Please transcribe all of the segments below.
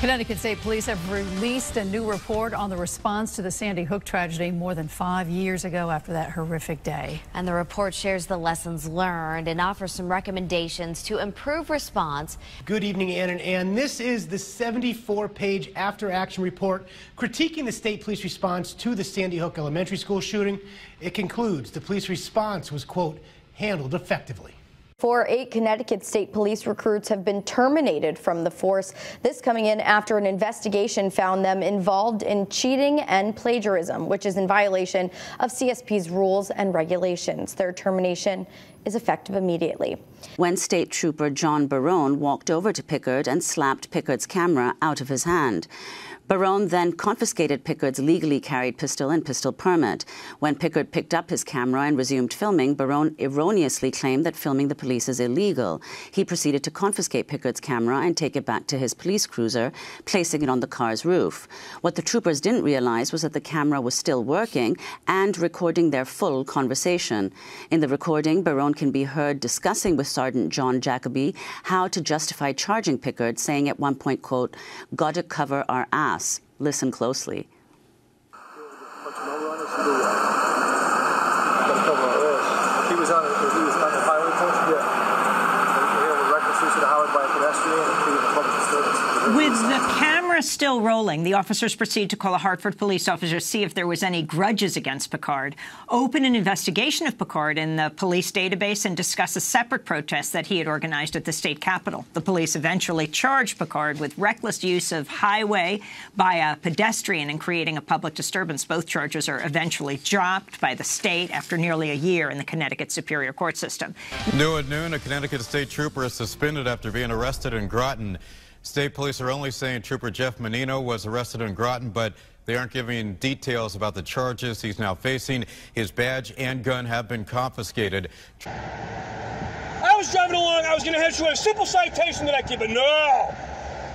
Connecticut State Police have released a new report on the response to the Sandy Hook tragedy more than five years ago after that horrific day. And the report shares the lessons learned and offers some recommendations to improve response. Good evening, Ann and Ann. This is the 74 page after action report critiquing the state police response to the Sandy Hook Elementary School shooting. It concludes the police response was, quote, handled effectively. Four eight Connecticut State Police recruits have been terminated from the force. This coming in after an investigation found them involved in cheating and plagiarism, which is in violation of CSP's rules and regulations. Their termination is effective immediately. When State Trooper John Barone walked over to Picard and slapped Picard's camera out of his hand. Barone then confiscated Picard's legally carried pistol and pistol permit. When Picard picked up his camera and resumed filming, Barone erroneously claimed that filming the police is illegal. He proceeded to confiscate Picard's camera and take it back to his police cruiser, placing it on the car's roof. What the troopers didn't realize was that the camera was still working and recording their full conversation. In the recording, Barone can be heard discussing with Sergeant John Jacoby how to justify charging Picard, saying at one point, quote, gotta cover our ass Listen closely. He was on, he was on the highway portion? Yeah. Here with reckless use of the highway by a pedestrian and public disturbance. With the camera still rolling, the officers proceed to call a Hartford police officer to see if there was any grudges against Picard, open an investigation of Picard in the police database, and discuss a separate protest that he had organized at the state capitol. The police eventually charged Picard with reckless use of highway by a pedestrian and creating a public disturbance. Both charges are eventually dropped by the state after nearly a year in the Connecticut Superior Court system. New at noon, a Connecticut state trooper is suspended after being arrested in Groton. State police are only saying Trooper Jeff Menino was arrested in Groton, but they aren't giving details about the charges he's now facing. His badge and gun have been confiscated. I was driving along. I was going to head to a simple citation that I keep, but no.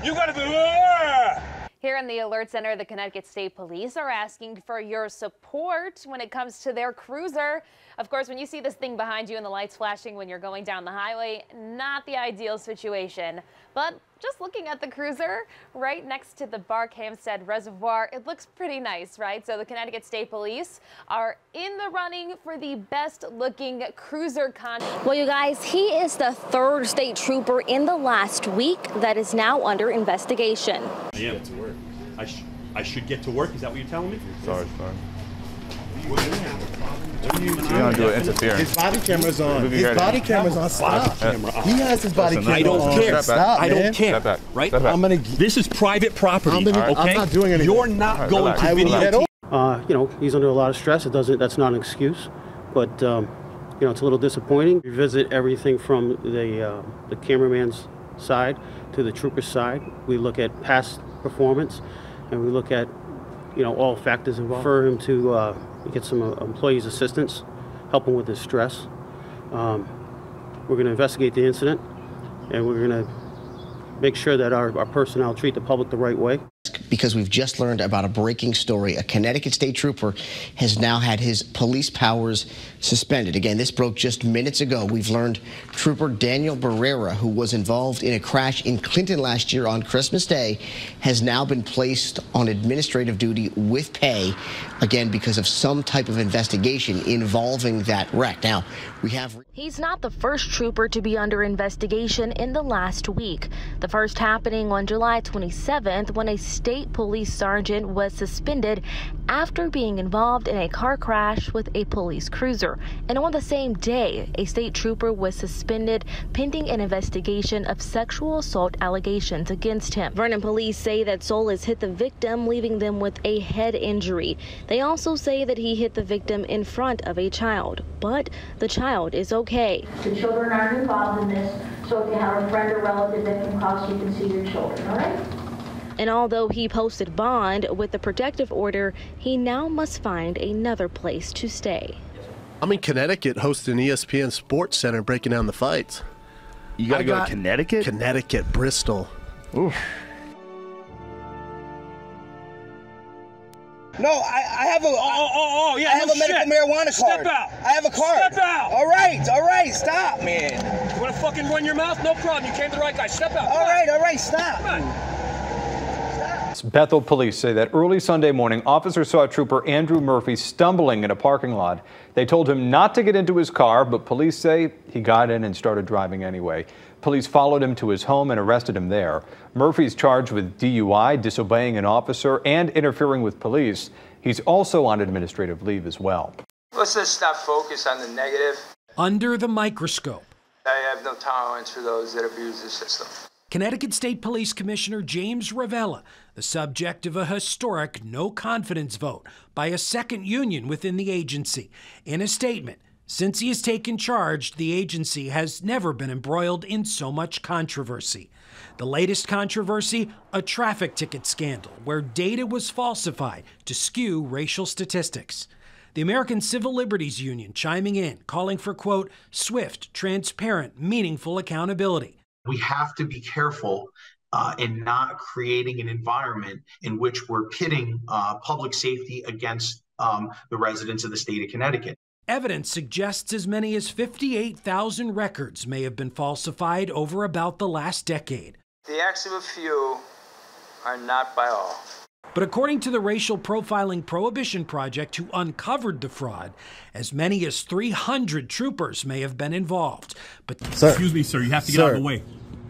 You got to be. Here in the Alert Center, the Connecticut State Police are asking for your support when it comes to their cruiser. Of course, when you see this thing behind you and the lights flashing when you're going down the highway, not the ideal situation. But just looking at the cruiser right next to the Barkhamsted Reservoir, it looks pretty nice, right? So the Connecticut State Police are in the running for the best looking cruiser contest. Well, you guys, he is the third state trooper in the last week that is now under investigation. I am. to work. I, sh I should get to work. Is that what you're telling me? Sorry, sorry. You don't do interference. His body camera's on. His body camera's on. Stop. Camera He has his body camera I don't on. care. Stop, I don't care. Step back. Right? Step back. I'm gonna. This is private property. I'm, gonna, okay? I'm not doing anything. You're not right, going relax. to I will videotape. Uh, you know, he's under a lot of stress. It doesn't. That's not an excuse, but um, you know, it's a little disappointing. We visit everything from the uh, the cameraman's side to the trooper's side. We look at past performance, and we look at you know all factors involved. For him to uh, get some uh, employees' assistance, help him with his stress. Um, we're going to investigate the incident, and we're going to make sure that our, our personnel treat the public the right way. Because we've just learned about a breaking story. A Connecticut state trooper has now had his police powers suspended. Again, this broke just minutes ago. We've learned Trooper Daniel Barrera, who was involved in a crash in Clinton last year on Christmas Day, has now been placed on administrative duty with pay, again, because of some type of investigation involving that wreck. Now, we have. He's not the first trooper to be under investigation in the last week. The first happening on July 27th when a state police sergeant was suspended after being involved in a car crash with a police cruiser. And on the same day, a state trooper was suspended pending an investigation of sexual assault allegations against him. Vernon police say that Solis hit the victim, leaving them with a head injury. They also say that he hit the victim in front of a child, but the child is okay. The children aren't involved in this, so if you have a friend or relative that can call, you can see your children, all right? And although he posted bond with the protective order, he now must find another place to stay. I'm in Connecticut hosting E ESPN Sports Center breaking down the fights. You gotta I go got to Connecticut? Connecticut, Bristol. Oof. No, I, I have a. Oh, oh, oh, oh, yeah, I have no a medical shit. marijuana Step card. out. I have a card. Step out. All right, all right, stop, man. You want to fucking run your mouth? No problem. You came to the right guy. Step out. All right, all right, stop. Come. Bethel police say that early Sunday morning, officers saw trooper Andrew Murphy stumbling in a parking lot. They told him not to get into his car, but police say he got in and started driving anyway. Police followed him to his home and arrested him there. Murphy's charged with DUI, disobeying an officer, and interfering with police. He's also on administrative leave as well. Let's just not focus on the negative. Under the microscope. I have no tolerance for those that abuse the system. Connecticut State Police Commissioner James Rovella, the subject of a historic no confidence vote by a second union within the agency. In a statement, since he has taken charge, the agency has never been embroiled in so much controversy. The latest controversy a traffic ticket scandal where data was falsified to skew racial statistics. The American Civil Liberties Union chiming in, calling for, quote, swift, transparent, meaningful accountability. We have to be careful uh, in not creating an environment in which we're pitting uh, public safety against um, the residents of the state of Connecticut. Evidence suggests as many as 58,000 records may have been falsified over about the last decade. The acts of a few are not by all. But according to the Racial Profiling Prohibition Project, who uncovered the fraud, as many as 300 troopers may have been involved. But sir, excuse me, sir, you have to get sir, out of the way.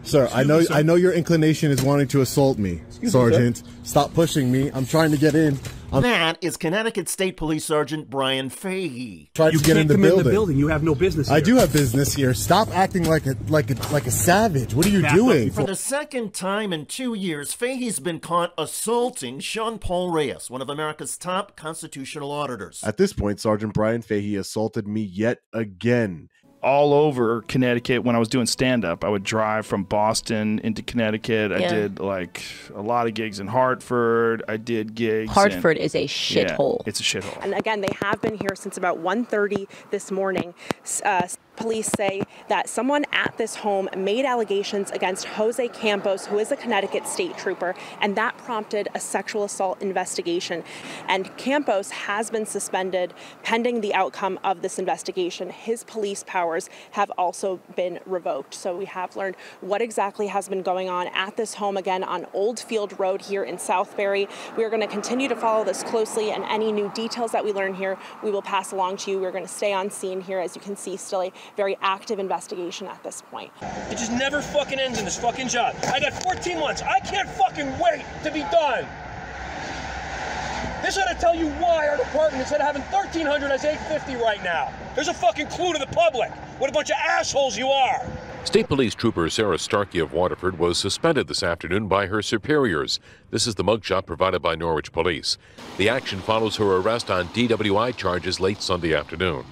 Sir, Excuse I know me, I know your inclination is wanting to assault me, Excuse Sergeant. Me, Stop pushing me. I'm trying to get in. I'm that is Connecticut State Police Sergeant Brian Fahey. Try you to get in the building. in the building. You have no business. Here. I do have business here. Stop acting like a like a like a savage. What are you Back doing? For the second time in two years, Fahey's been caught assaulting Sean Paul Reyes, one of America's top constitutional auditors. At this point, Sergeant Brian Fahey assaulted me yet again all over Connecticut when I was doing stand up. I would drive from Boston into Connecticut. Yeah. I did like a lot of gigs in Hartford. I did gigs. Hartford is a shithole. Yeah, it's a shithole. And again, they have been here since about 1:30 this morning. Uh, police say that someone at this home made allegations against Jose Campos, who is a Connecticut state trooper, and that prompted a sexual assault investigation. And Campos has been suspended pending the outcome of this investigation. His police powers have also been revoked. So we have learned what exactly has been going on at this home again on Oldfield Road here in Southbury. We are going to continue to follow this closely, and any new details that we learn here, we will pass along to you. We're going to stay on scene here, as you can see, still very active investigation at this point. It just never fucking ends in this fucking job. I got 14 months. I can't fucking wait to be done. This ought to tell you why our department, instead of having 1,300, has 850 right now. There's a fucking clue to the public. What a bunch of assholes you are. State Police Trooper Sarah Starkey of Waterford was suspended this afternoon by her superiors. This is the mugshot provided by Norwich Police. The action follows her arrest on DWI charges late Sunday afternoon.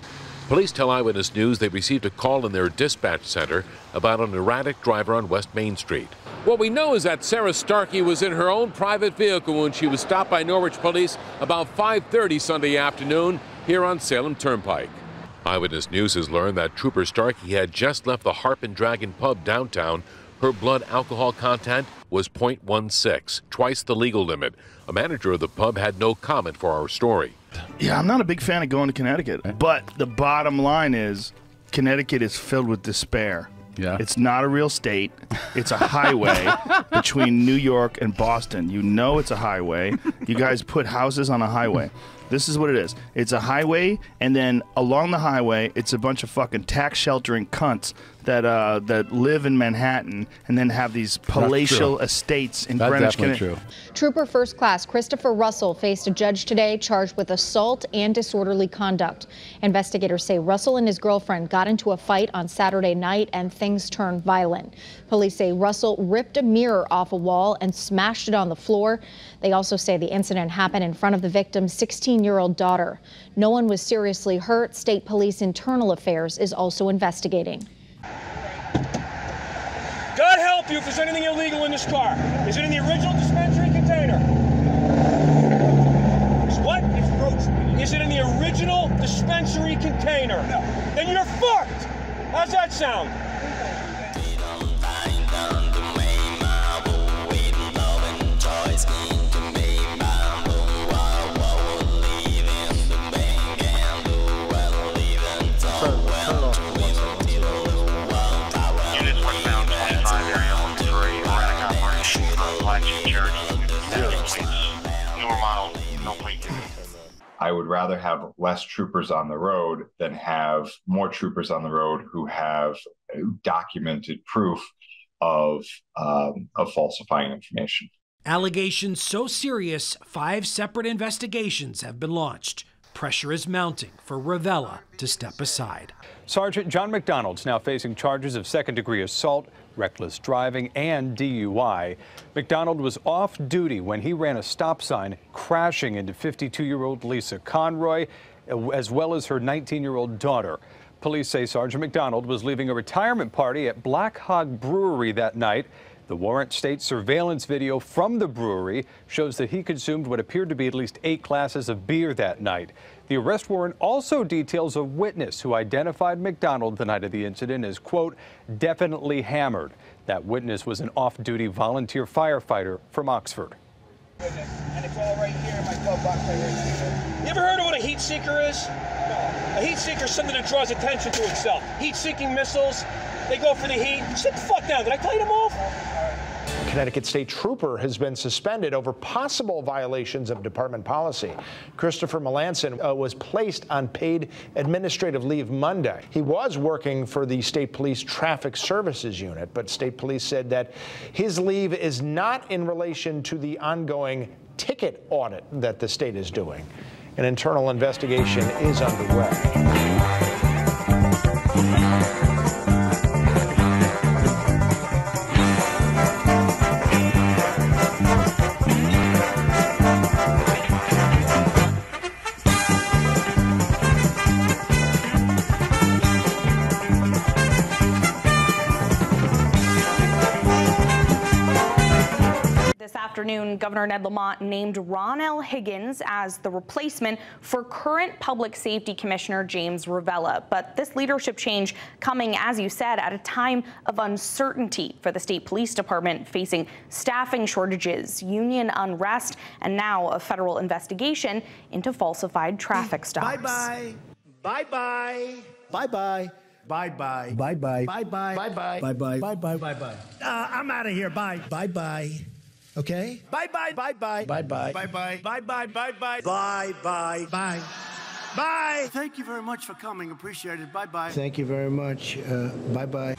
Police tell Eyewitness News they received a call in their dispatch center about an erratic driver on West Main Street. What we know is that Sarah Starkey was in her own private vehicle when she was stopped by Norwich Police about 5:30 Sunday afternoon here on Salem Turnpike. Eyewitness News has learned that Trooper Starkey had just left the Harp and Dragon pub downtown. Her blood alcohol content was 0.16, twice the legal limit. A manager of the pub had no comment for our story. Yeah, I'm not a big fan of going to Connecticut, but the bottom line is Connecticut is filled with despair. Yeah. It's not a real state. It's a highway between New York and Boston. You know it's a highway. You guys put houses on a highway. This is what it is. It's a highway, and then along the highway, it's a bunch of fucking tax sheltering cunts that uh, that live in Manhattan and then have these palatial estates in That's Greenwich, definitely Connecticut. true. Trooper First Class Christopher Russell faced a judge today charged with assault and disorderly conduct. Investigators say Russell and his girlfriend got into a fight on Saturday night and things turned violent. Police say Russell ripped a mirror off a wall and smashed it on the floor. They also say the incident happened in front of the victim's 16 year old daughter. No one was seriously hurt. State Police Internal Affairs is also investigating. God help you if there's anything illegal in this car. Is it in the original dispensary container? Is what? It's roach. Is it in the original dispensary container? No. Then you're fucked. How's that sound? Rather have less troopers on the road than have more troopers on the road who have documented proof of um, of falsifying information. Allegations so serious, five separate investigations have been launched. Pressure is mounting for Rovella to step aside. Sergeant John McDonald's now facing charges of second degree assault, reckless driving, and DUI. McDonald was off duty when he ran a stop sign, crashing into 52 year old Lisa Conroy, as well as her 19 year old daughter. Police say Sergeant McDonald was leaving a retirement party at Black Hog Brewery that night. The Warrant State surveillance video from the brewery shows that he consumed what appeared to be at least eight glasses of beer that night. The arrest warrant also details a witness who identified McDonald the night of the incident as, quote, definitely hammered. That witness was an off duty volunteer firefighter from Oxford. And it's all right here in my glove box right here. You ever heard of what a heat seeker is? A heat seeker is something that draws attention to itself. Heat seeking missiles, they go for the heat. Sit the fuck down. Did I tell you to move? Connecticut State Trooper has been suspended over possible violations of department policy. Christopher Melanson uh, was placed on paid administrative leave Monday. He was working for the State Police Traffic Services Unit, but State Police said that his leave is not in relation to the ongoing ticket audit that the state is doing. An internal investigation is underway. afternoon, Governor Ned Lamont named Ronnell Higgins as the replacement for current Public Safety Commissioner James Rovella. But this leadership change coming, as you said, at a time of uncertainty for the state police department facing staffing shortages, union unrest, and now a federal investigation into falsified traffic stops. Bye-bye. Bye-bye. Bye-bye. Bye bye. Bye bye. Bye bye. Bye bye. Bye bye. Bye bye. Uh, bye bye. I'm out of here. Bye. Bye bye. Okay? Bye bye. Bye bye. Bye bye. Bye bye. Bye bye. Bye bye. Bye bye. Bye. Bye. Thank you very much for coming. Appreciate it. Bye bye. Thank you very much. Uh, bye bye.